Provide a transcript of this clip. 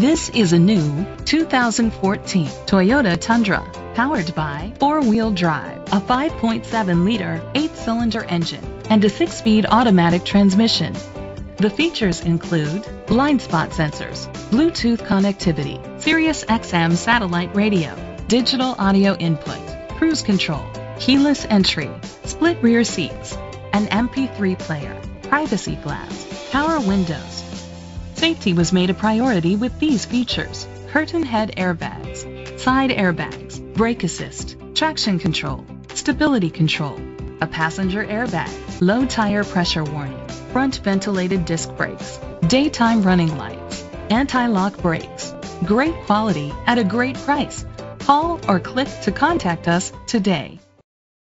This is a new 2014 Toyota Tundra, powered by four-wheel drive, a 5.7-liter, eight-cylinder engine, and a six-speed automatic transmission. The features include blind spot sensors, Bluetooth connectivity, Sirius XM satellite radio, digital audio input, cruise control, keyless entry, split rear seats, an MP3 player, privacy glass, power windows. Safety was made a priority with these features. Curtain head airbags, side airbags, brake assist, traction control, stability control, a passenger airbag, low tire pressure warning, front ventilated disc brakes, daytime running lights, anti-lock brakes. Great quality at a great price. Call or click to contact us today.